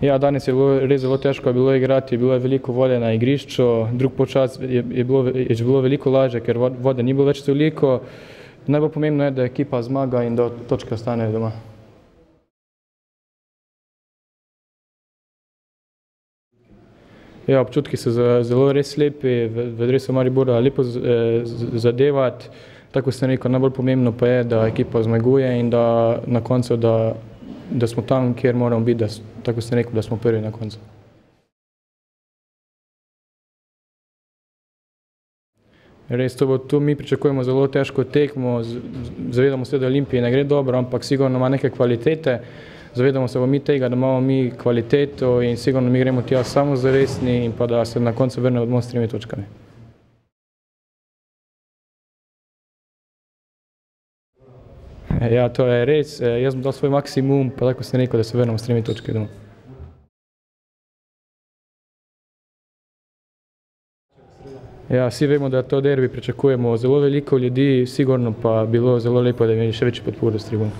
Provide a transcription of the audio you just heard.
Ja, danes je bilo res zelo težko bilo igrati, bilo je veliko vode na igrišču, drug počas je, je, bilo, je bilo veliko lažje, ker vode ni bilo več toliko. Najbolj pomembno je, da ekipa zmaga in da točke ostanejo doma. Ja, občutki so zelo res lepi, v dresu Maribora lepo zadevati. Tako sem rekel, najbolj pomembno pa je, da ekipa zmaguje in da na koncu, da da smo tam, kjer moramo biti, da, tako sem rekel, da smo prvi na koncu. Res, to bo, to mi pričakujemo zelo težko tekmo, zavedamo se, da Olimpiji ne gre dobro, ampak sigurno ima neke kvalitete, zavedamo se mi tega, da imamo mi kvaliteto in sigurno mi gremo tja samozavestni in pa da se na koncu vrnemo s tremi točkami. Ja, to je res, jaz bom dal svoj maksimum, pa tako sem rekel, da se vrnemo s tremi točkami domov. Ja, vsi vemo, da to derbi pričakujemo zelo veliko ljudi, sigurno pa bilo zelo lepo, da bi imeli še večjo podporo s tribun.